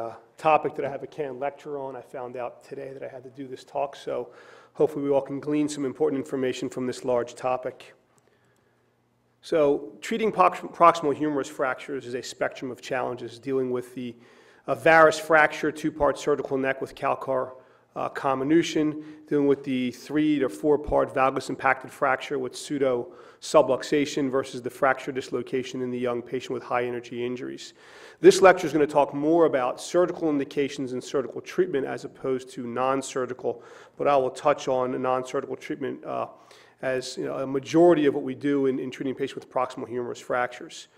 uh, topic that I have a canned lecture on. I found out today that I had to do this talk, so hopefully we all can glean some important information from this large topic. So treating proximal humerus fractures is a spectrum of challenges dealing with the uh, varus fracture, two-part cervical neck with calcar uh, comminution, dealing with the three to four-part valgus impacted fracture with pseudo subluxation versus the fracture dislocation in the young patient with high energy injuries. This lecture is going to talk more about surgical indications and surgical treatment as opposed to non-surgical, but I will touch on non-surgical treatment uh, as you know, a majority of what we do in, in treating patients with proximal humerus fractures.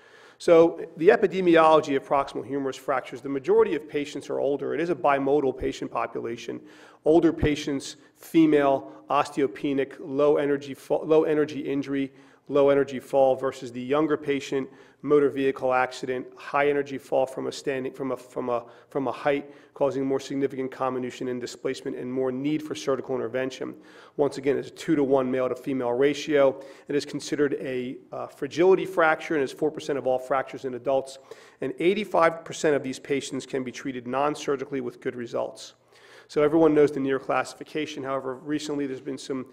So the epidemiology of proximal humerus fractures, the majority of patients are older. It is a bimodal patient population. Older patients, female, osteopenic, low energy, low energy injury, low energy fall versus the younger patient, motor vehicle accident, high energy fall from a standing from a from a from a height, causing more significant comminution and displacement and more need for surgical intervention. Once again, it's a two to one male to female ratio. It is considered a uh, fragility fracture and is 4% of all fractures in adults. And 85% of these patients can be treated non-surgically with good results. So everyone knows the Neer classification. However, recently there's been some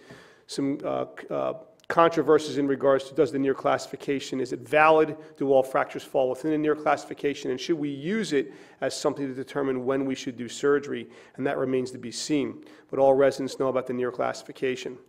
some uh, uh, controversies in regards to does the Neer classification, is it valid? Do all fractures fall within the Neer classification? And should we use it as something to determine when we should do surgery? And that remains to be seen. But all residents know about the Neer classification.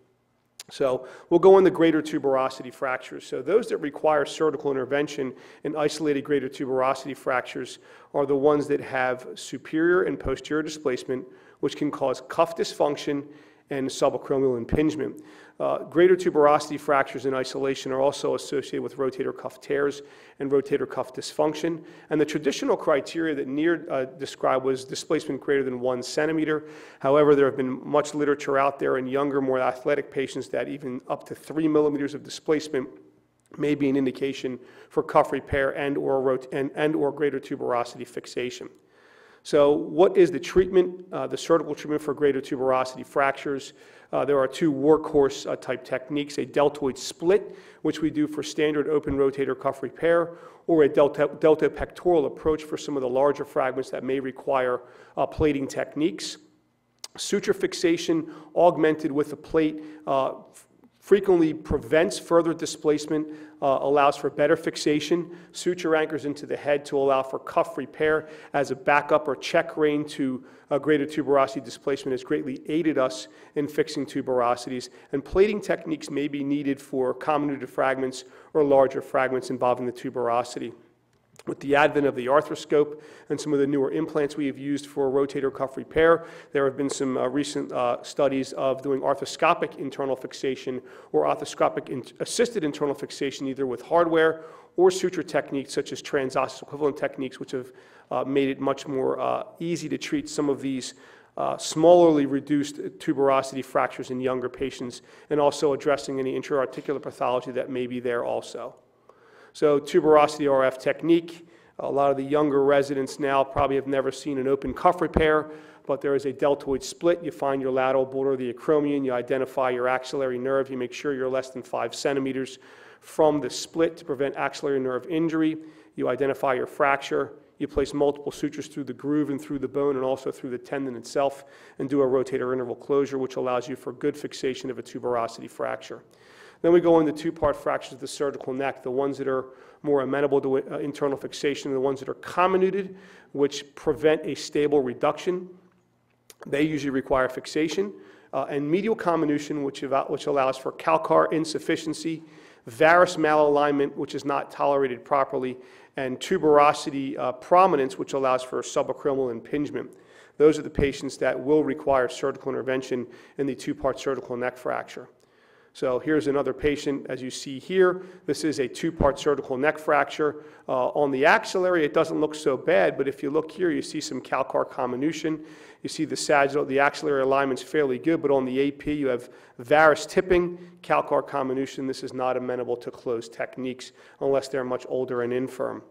So we'll go into greater tuberosity fractures. So those that require surgical intervention in isolated greater tuberosity fractures are the ones that have superior and posterior displacement, which can cause cuff dysfunction and subacromial impingement. Uh, greater tuberosity fractures in isolation are also associated with rotator cuff tears and rotator cuff dysfunction. And the traditional criteria that Neer uh, described was displacement greater than one centimeter. However, there have been much literature out there in younger, more athletic patients that even up to three millimeters of displacement may be an indication for cuff repair and or, and, and or greater tuberosity fixation. So what is the treatment, uh, the surgical treatment for greater tuberosity fractures? Uh, there are two workhorse uh, type techniques, a deltoid split, which we do for standard open rotator cuff repair, or a delta, deltopectoral approach for some of the larger fragments that may require uh, plating techniques. Suture fixation augmented with a plate uh, frequently prevents further displacement, uh, allows for better fixation, suture anchors into the head to allow for cuff repair as a backup or check rein to uh, greater tuberosity displacement has greatly aided us in fixing tuberosities. And plating techniques may be needed for comminuted fragments or larger fragments involving the tuberosity. With the advent of the arthroscope and some of the newer implants we have used for rotator cuff repair, there have been some uh, recent uh, studies of doing arthroscopic internal fixation or arthroscopic in assisted internal fixation either with hardware or suture techniques such as transosseous equivalent techniques which have uh, made it much more uh, easy to treat some of these uh, smaller reduced tuberosity fractures in younger patients and also addressing any intra-articular pathology that may be there also. So tuberosity RF technique. A lot of the younger residents now probably have never seen an open cuff repair, but there is a deltoid split. You find your lateral border of the acromion, you identify your axillary nerve, you make sure you're less than five centimeters from the split to prevent axillary nerve injury. You identify your fracture, you place multiple sutures through the groove and through the bone and also through the tendon itself and do a rotator interval closure, which allows you for good fixation of a tuberosity fracture. Then we go into two-part fractures of the cervical neck, the ones that are more amenable to uh, internal fixation, the ones that are comminuted, which prevent a stable reduction. They usually require fixation. Uh, and medial comminution, which, which allows for calcar insufficiency, varus malalignment, which is not tolerated properly, and tuberosity uh, prominence, which allows for subacromial impingement. Those are the patients that will require surgical intervention in the two-part cervical neck fracture. So here's another patient, as you see here. This is a two-part cervical neck fracture. Uh, on the axillary, it doesn't look so bad, but if you look here, you see some calcar comminution. You see the sagittal, the axillary alignment's fairly good, but on the AP, you have varus tipping, calcar comminution. This is not amenable to closed techniques unless they're much older and infirm.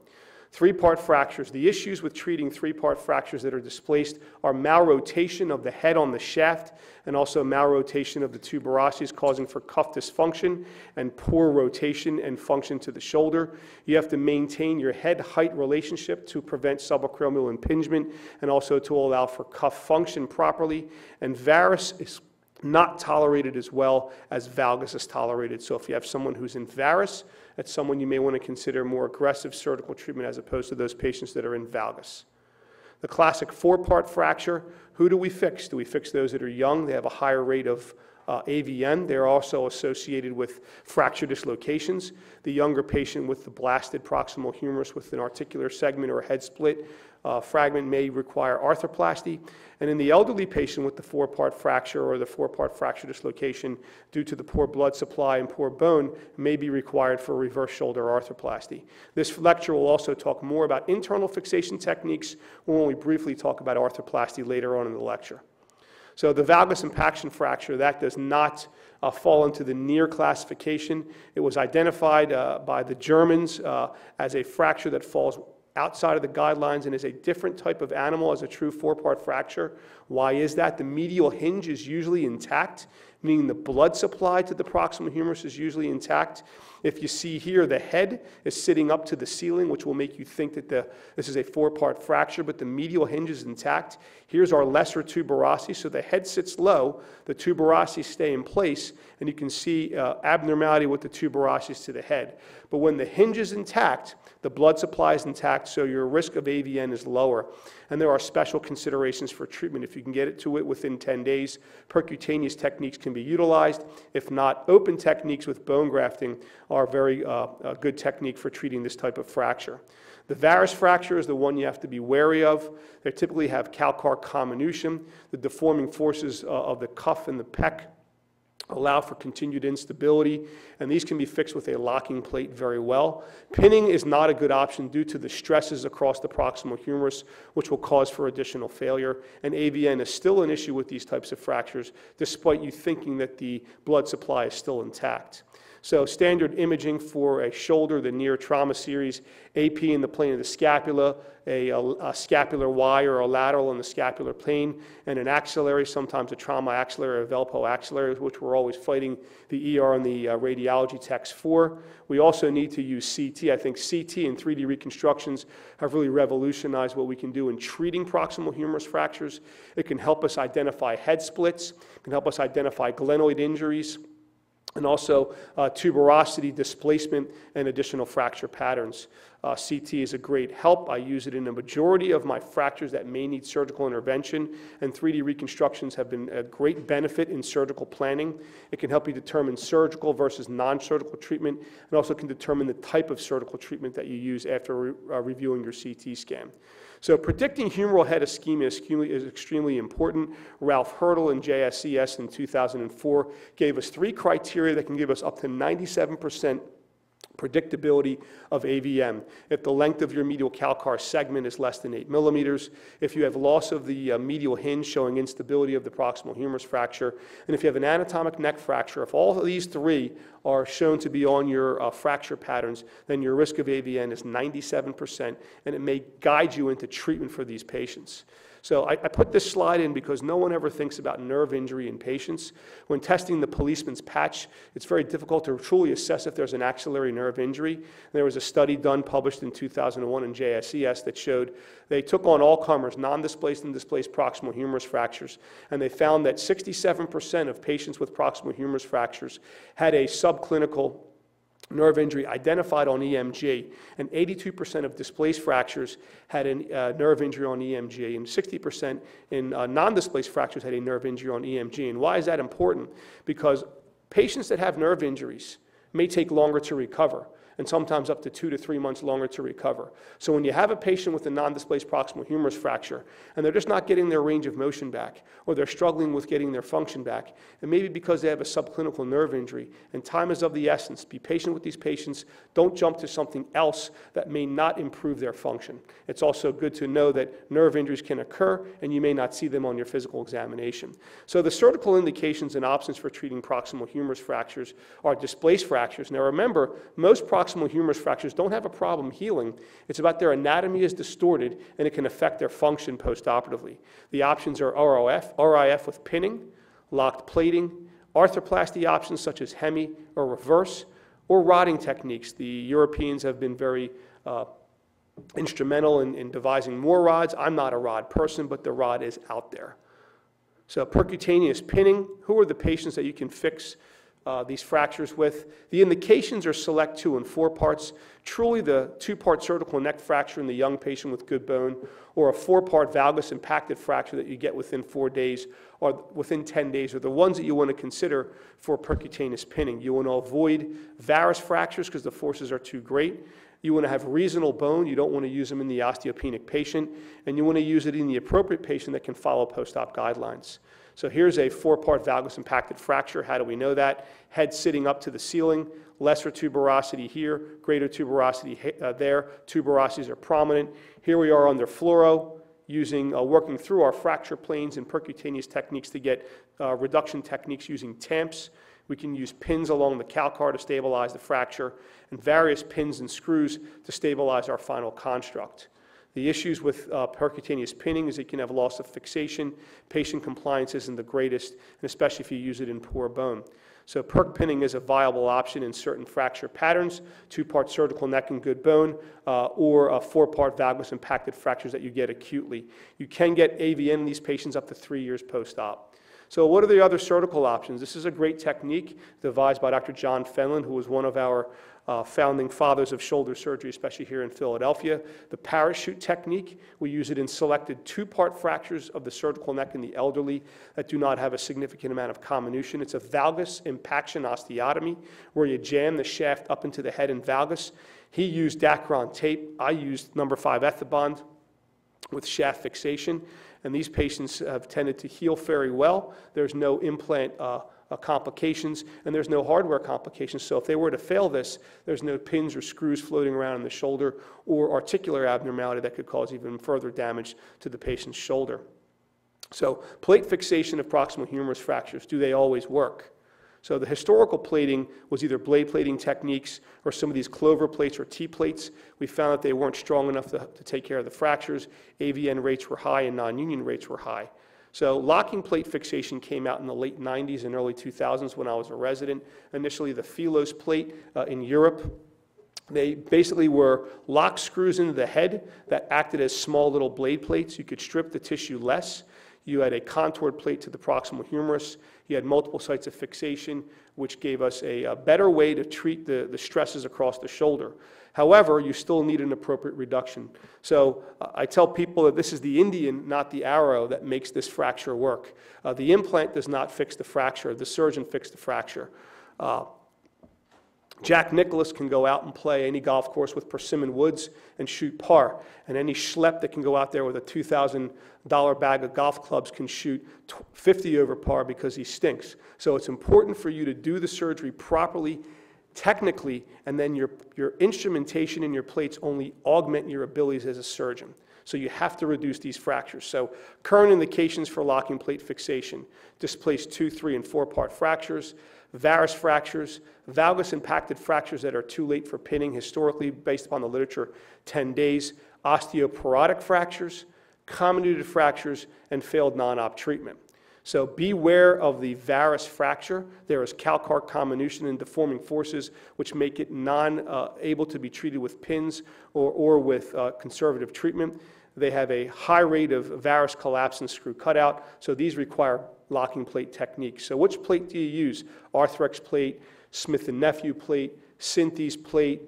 Three-part fractures. The issues with treating three-part fractures that are displaced are malrotation of the head on the shaft and also malrotation of the tuberosities causing for cuff dysfunction and poor rotation and function to the shoulder. You have to maintain your head-height relationship to prevent subacromial impingement and also to allow for cuff function properly. And varus is not tolerated as well as valgus is tolerated. So if you have someone who's in varus, that's someone you may want to consider more aggressive surgical treatment as opposed to those patients that are in valgus. The classic four-part fracture, who do we fix? Do we fix those that are young? They have a higher rate of uh, AVN. They're also associated with fracture dislocations. The younger patient with the blasted proximal humerus with an articular segment or head split uh, fragment may require arthroplasty. And in the elderly patient with the four-part fracture or the four-part fracture dislocation due to the poor blood supply and poor bone may be required for reverse shoulder arthroplasty. This lecture will also talk more about internal fixation techniques. When We'll only briefly talk about arthroplasty later on in the lecture. So the valgus impaction fracture, that does not uh, fall into the Neer classification. It was identified uh, by the Germans uh, as a fracture that falls outside of the guidelines and is a different type of animal as a true four-part fracture. Why is that? The medial hinge is usually intact, meaning the blood supply to the proximal humerus is usually intact. If you see here, the head is sitting up to the ceiling, which will make you think that the, this is a four-part fracture, but the medial hinge is intact. Here's our lesser tuberosity, so the head sits low, the tuberosities stay in place, and you can see uh, abnormality with the tuberosities to the head. But when the hinge is intact, the blood supply is intact, so your risk of AVN is lower. And there are special considerations for treatment. If you can get it to it within 10 days, percutaneous techniques can be utilized. If not, open techniques with bone grafting are a very uh, a good technique for treating this type of fracture. The varus fracture is the one you have to be wary of. They typically have calcar comminution. The deforming forces uh, of the cuff and the pec allow for continued instability, and these can be fixed with a locking plate very well. Pinning is not a good option due to the stresses across the proximal humerus, which will cause for additional failure, and AVN is still an issue with these types of fractures, despite you thinking that the blood supply is still intact. So standard imaging for a shoulder, the Neer trauma series, AP in the plane of the scapula, a, a, a, scapular Y or a lateral in the scapular plane, and an axillary, sometimes a trauma axillary or Velpeau axillary, which we're always fighting the ER and the uh, radiology techs for. We also need to use CT. I think CT and 3D reconstructions have really revolutionized what we can do in treating proximal humerus fractures. It can help us identify head splits, it can help us identify glenoid injuries, and also uh, tuberosity displacement and additional fracture patterns. Uh, CT is a great help. I use it in a majority of my fractures that may need surgical intervention, and 3D reconstructions have been a great benefit in surgical planning. It can help you determine surgical versus non-surgical treatment, and also can determine the type of surgical treatment that you use after re uh, reviewing your CT scan. So predicting humeral head ischemia is extremely important. Ralph Hertel in JSES in 2004 gave us three criteria that can give us up to 97% predictability of AVN. If the length of your medial calcar segment is less than 8 millimeters, if you have loss of the uh, medial hinge showing instability of the proximal humerus fracture, and if you have an anatomic neck fracture, if all of these three are shown to be on your uh, fracture patterns, then your risk of AVN is 97%, and it may guide you into treatment for these patients. So I, I, put this slide in because no one ever thinks about nerve injury in patients. When testing the policeman's patch, it's very difficult to truly assess if there's an axillary nerve injury. There was a study done published in 2001 in JSES that showed they took on all comers, non-displaced and displaced proximal humerus fractures, and they found that 67% of patients with proximal humerus fractures had a subclinical nerve injury identified on EMG, and 82% of displaced fractures had a uh, nerve injury on EMG, and 60% in uh, non-displaced fractures had a nerve injury on EMG. And why is that important? Because patients that have nerve injuries may take longer to recover and sometimes up to two to three months longer to recover. So when you have a patient with a non-displaced proximal humerus fracture and they're just not getting their range of motion back or they're struggling with getting their function back, and maybe because they have a subclinical nerve injury and time is of the essence, be patient with these patients. Don't jump to something else that may not improve their function. It's also good to know that nerve injuries can occur and you may not see them on your physical examination. So the surgical indications and options for treating proximal humerus fractures are displaced fractures. Now remember, most proximal proximal humerus fractures don't have a problem healing. It's about their anatomy is distorted and it can affect their function postoperatively. The options are ROF, RIF with pinning, locked plating, arthroplasty options such as hemi or reverse, or rodding techniques. The Europeans have been very uh, instrumental in, in devising more rods. I'm not a rod person, but the rod is out there. So percutaneous pinning, who are the patients that you can fix uh, these fractures with? The indications are select two and four parts. Truly the two-part cervical neck fracture in the young patient with good bone, or a four-part valgus impacted fracture that you get within four days or within 10 days are the ones that you want to consider for percutaneous pinning. You want to avoid varus fractures because the forces are too great. You want to have reasonable bone. You don't want to use them in the osteopenic patient. And you want to use it in the appropriate patient that can follow post-op guidelines. So here's a four-part valgus impacted fracture. How do we know that? Head sitting up to the ceiling, lesser tuberosity here, greater tuberosity uh, there. Tuberosities are prominent. Here we are under fluoro, using, uh, working through our fracture planes and percutaneous techniques to get uh, reduction techniques using TAMPs. We can use pins along the calcar to stabilize the fracture and various pins and screws to stabilize our final construct. The issues with uh, percutaneous pinning is it can have loss of fixation. Patient compliance isn't the greatest, and especially if you use it in poor bone. So perc pinning is a viable option in certain fracture patterns, two-part cervical neck and good bone, uh, or uh, four-part valgus impacted fractures that you get acutely. You can get AVN in these patients up to three years post-op. So what are the other surgical options? This is a great technique devised by Dr. John Fenlin, who was one of our uh, founding fathers of shoulder surgery, especially here in Philadelphia. The parachute technique, we use it in selected two-part fractures of the cervical neck in the elderly that do not have a significant amount of comminution. It's a valgus impaction osteotomy, where you jam the shaft up into the head and valgus. He used Dacron tape. I used number five Ethibond with shaft fixation and these patients have tended to heal very well. There's no implant uh, uh, complications, and there's no hardware complications. So if they were to fail this, there's no pins or screws floating around in the shoulder or articular abnormality that could cause even further damage to the patient's shoulder. So plate fixation of proximal humerus fractures, do they always work? So the historical plating was either blade plating techniques or some of these clover plates or T-plates. We found that they weren't strong enough to, to take care of the fractures. AVN rates were high and non-union rates were high. So locking plate fixation came out in the late 90s and early 2000s when I was a resident. Initially the Philos plate uh, in Europe. They basically were lock screws into the head that acted as small little blade plates. You could strip the tissue less. You had a contoured plate to the proximal humerus. You had multiple sites of fixation, which gave us a, a better way to treat the, the stresses across the shoulder. However, you still need an appropriate reduction. So uh, I tell people that this is the Indian, not the arrow, that makes this fracture work. Uh, the implant does not fix the fracture. The surgeon fixed the fracture. Uh, Jack Nicklaus can go out and play any golf course with persimmon woods and shoot par. And any schlep that can go out there with a $2,000 bag of golf clubs can shoot 50 over par because he stinks. So it's important for you to do the surgery properly, technically, and then your, your instrumentation and your plates only augment your abilities as a surgeon. So you have to reduce these fractures. So current indications for locking plate fixation, displaced two, three, and four part fractures, varus fractures, valgus impacted fractures that are too late for pinning, historically based upon the literature, 10 days, osteoporotic fractures, comminuted fractures, and failed non-op treatment. So beware of the varus fracture. There is calcar comminution and deforming forces which make it non-able uh, to be treated with pins or, or with uh, conservative treatment. They have a high rate of varus collapse and screw cutout, so these require locking plate techniques. So which plate do you use? Arthrex plate, Smith & Nephew plate, Synthes plate,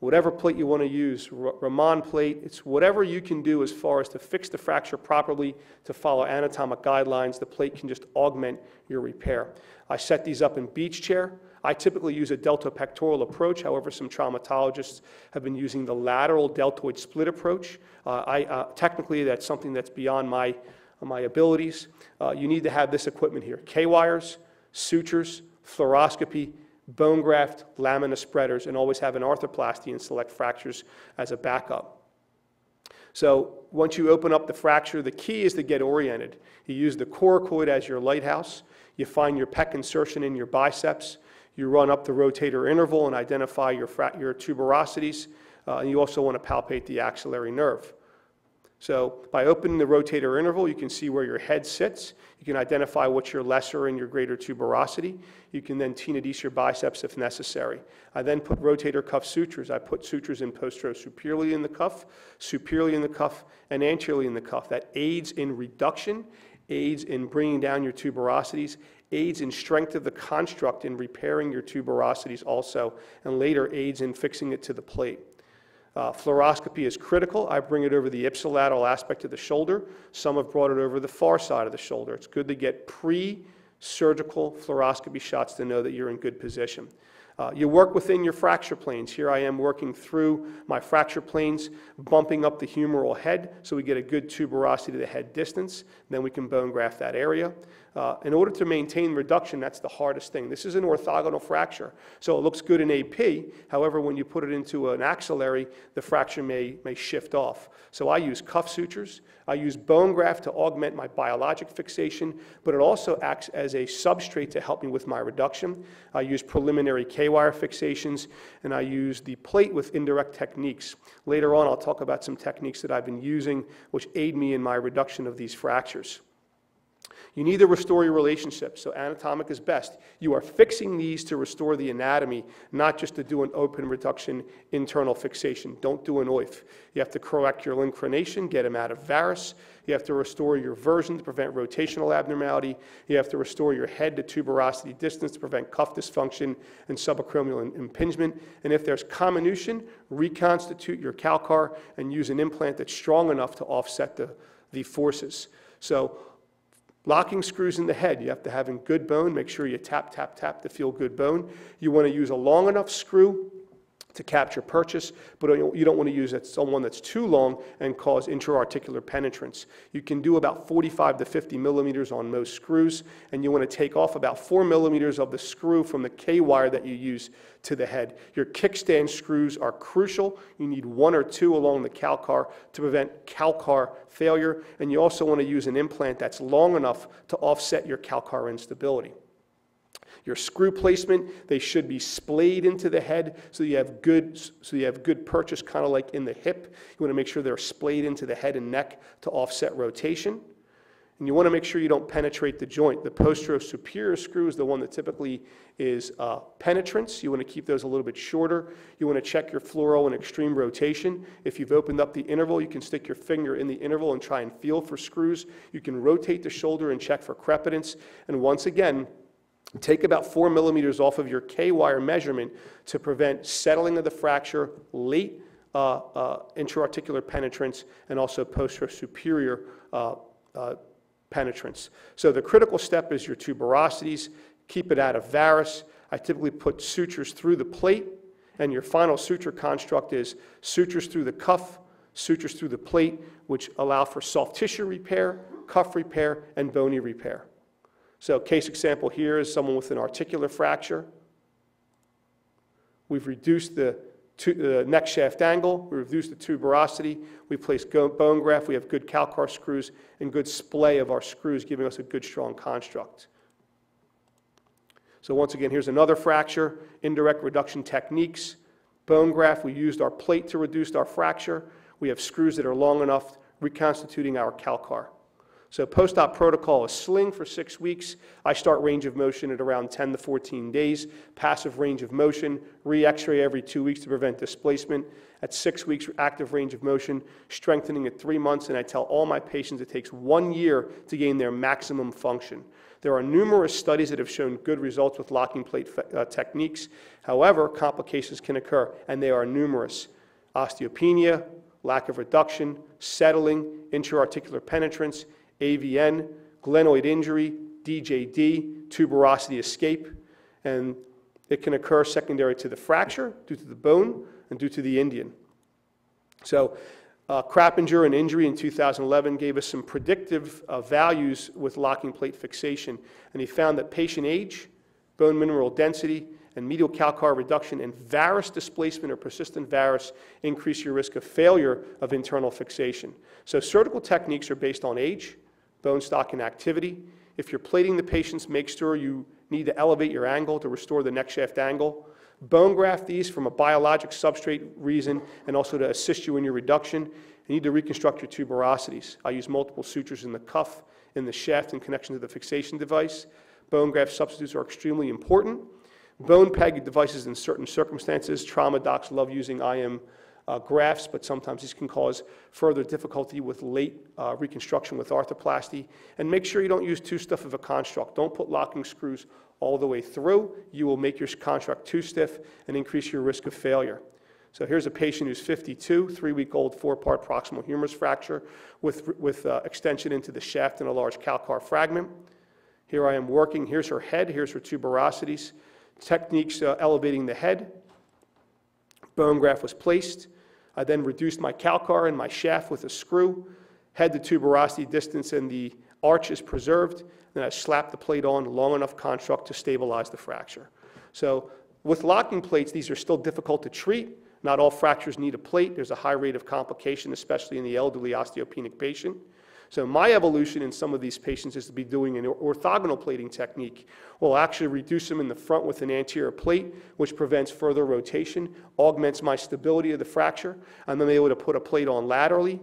whatever plate you want to use, Ramon plate, it's whatever you can do as far as to fix the fracture properly, to follow anatomic guidelines. The plate can just augment your repair. I set these up in beach chair. I typically use a deltopectoral approach. However, some traumatologists have been using the lateral deltoid split approach. Uh, I, uh, technically, that's something that's beyond my, my abilities. Uh, you need to have this equipment here. K-wires, sutures, fluoroscopy, bone graft, lamina spreaders, and always have an arthroplasty and select fractures as a backup. So once you open up the fracture, the key is to get oriented. You use the coracoid as your lighthouse. You find your pec insertion in your biceps. You run up the rotator interval and identify your, your tuberosities, uh, and you also want to palpate the axillary nerve. So by opening the rotator interval, you can see where your head sits. You can identify what's your lesser and your greater tuberosity. You can then tenodese your biceps if necessary. I then put rotator cuff sutures. I put sutures in superiorly in the cuff, superiorly in the cuff, and anteriorly in the cuff. That aids in reduction, aids in bringing down your tuberosities, aids in strength of the construct in repairing your tuberosities also, and later aids in fixing it to the plate. Uh, fluoroscopy is critical. I bring it over the ipsilateral aspect of the shoulder. Some have brought it over the far side of the shoulder. It's good to get pre-surgical fluoroscopy shots to know that you're in good position. Uh, you work within your fracture planes. Here I am working through my fracture planes, bumping up the humeral head so we get a good tuberosity to the head distance. Then we can bone graft that area. Uh, in order to maintain reduction, that's the hardest thing. This is an orthogonal fracture, so it looks good in AP. However, when you put it into an axillary, the fracture may, may shift off. So I use cuff sutures. I use bone graft to augment my biologic fixation, but it also acts as a substrate to help me with my reduction. I use preliminary K-wire fixations, and I use the plate with indirect techniques. Later on, I'll talk about some techniques that I've been using which aid me in my reduction of these fractures. You need to restore your relationship, so anatomic is best. You are fixing these to restore the anatomy, not just to do an open reduction internal fixation. Don't do an OIF. You have to correct your inclination, get them out of varus. You have to restore your version to prevent rotational abnormality. You have to restore your head to tuberosity distance to prevent cuff dysfunction and subacromial impingement. And if there's comminution, reconstitute your calcar and use an implant that's strong enough to offset the, the forces. So Locking screws in the head, you have to have in good bone. Make sure you tap, tap, tap to feel good bone. You want to use a long enough screw to capture purchase, but you don't want to use someone that's too long and cause intra-articular penetrance. You can do about 45 to 50 millimeters on most screws, and you want to take off about 4 millimeters of the screw from the K-wire that you use to the head. Your kickstand screws are crucial. You need one or two along the calcar to prevent calcar failure, and you also want to use an implant that's long enough to offset your calcar instability. Your screw placement, they should be splayed into the head so you have good, so you have good purchase, kind of like in the hip. You want to make sure they're splayed into the head and neck to offset rotation. And you want to make sure you don't penetrate the joint. The posterior-superior screw is the one that typically is uh, penetrance. You want to keep those a little bit shorter. You want to check your fluoro and extreme rotation. If you've opened up the interval, you can stick your finger in the interval and try and feel for screws. You can rotate the shoulder and check for crepitance. And once again, Take about four millimeters off of your K-wire measurement to prevent settling of the fracture, late uh, uh, intra-articular penetrance, and also posterior superior uh, uh, penetrance. So the critical step is your tuberosities. Keep it out of varus. I typically put sutures through the plate, and your final suture construct is sutures through the cuff, sutures through the plate, which allow for soft tissue repair, cuff repair, and bony repair. So case example here is someone with an articular fracture. We've reduced the, the uh, neck shaft angle, we reduced the tuberosity, we placed bone graft, we have good calcar screws and good splay of our screws, giving us a good strong construct. So once again, here's another fracture, indirect reduction techniques. Bone graft, we used our plate to reduce our fracture. We have screws that are long enough, reconstituting our calcar. So post-op protocol is sling for six weeks. I start range of motion at around 10 to 14 days. Passive range of motion, re-x-ray every two weeks to prevent displacement. At six weeks, active range of motion, strengthening at three months, and I tell all my patients it takes one year to gain their maximum function. There are numerous studies that have shown good results with locking plate uh, techniques. However, complications can occur, and they are numerous. Osteopenia, lack of reduction, settling, intra-articular penetrance, AVN, glenoid injury, DJD, tuberosity escape, and it can occur secondary to the fracture due to the bone and due to the indian. So uh, and injury in 2011 gave us some predictive uh, values with locking plate fixation, and he found that patient age, bone mineral density, and medial calcar reduction and varus displacement or persistent varus increase your risk of failure of internal fixation. So surgical techniques are based on age, bone stock and activity. If you're plating the patients, make sure you need to elevate your angle to restore the neck shaft angle. Bone graft these from a biologic substrate reason and also to assist you in your reduction. You need to reconstruct your tuberosities. I use multiple sutures in the cuff, in the shaft in connection to the fixation device. Bone graft substitutes are extremely important. Bone peg devices in certain circumstances. Trauma docs love using IM uh, grafts, but sometimes these can cause further difficulty with late uh, reconstruction with arthroplasty. And make sure you don't use too stiff of a construct. Don't put locking screws all the way through. You will make your construct too stiff and increase your risk of failure. So here's a patient who's 52, three-week-old, four-part proximal humerus fracture with, with uh, extension into the shaft and a large calcar fragment. Here I am working. Here's her head. Here's her tuberosities. Techniques uh, elevating the head. Bone graft was placed. I then reduced my calcar and my shaft with a screw. had the tuberosity distance and the arch is preserved. Then I slapped the plate on long enough construct to stabilize the fracture. So with locking plates, these are still difficult to treat. Not all fractures need a plate. There's a high rate of complication, especially in the elderly osteopenic patient. So my evolution in some of these patients is to be doing an orthogonal plating technique. We'll actually reduce them in the front with an anterior plate, which prevents further rotation, augments my stability of the fracture. I'm then able to put a plate on laterally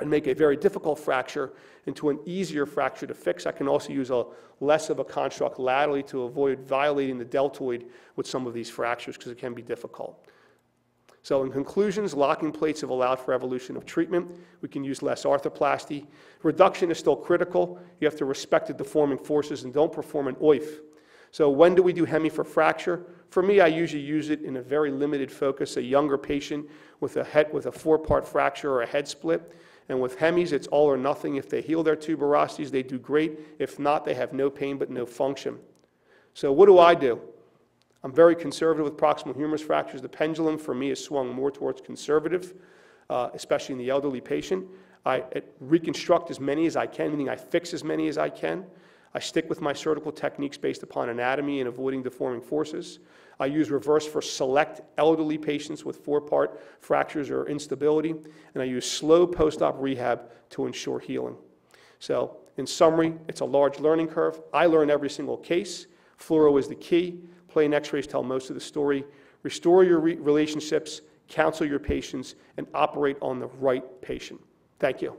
and make a very difficult fracture into an easier fracture to fix. I can also use a less of a construct laterally to avoid violating the deltoid with some of these fractures because it can be difficult. So in conclusions, locking plates have allowed for evolution of treatment. We can use less arthroplasty. Reduction is still critical. You have to respect the deforming forces and don't perform an OIF. So when do we do hemi for fracture? For me, I usually use it in a very limited focus, a younger patient with a, head, with a four-part fracture or a head split. And with hemis, it's all or nothing. If they heal their tuberosities, they do great. If not, they have no pain but no function. So what do I do? I'm very conservative with proximal humerus fractures. The pendulum for me is swung more towards conservative, uh, especially in the elderly patient. I reconstruct as many as I can, meaning I fix as many as I can. I stick with my surgical techniques based upon anatomy and avoiding deforming forces. I use reverse for select elderly patients with four-part fractures or instability, and I use slow post-op rehab to ensure healing. So in summary, it's a large learning curve. I learn every single case. Fluoro is the key. Plain x-rays tell most of the story. Restore your re relationships, counsel your patients, and operate on the right patient. Thank you.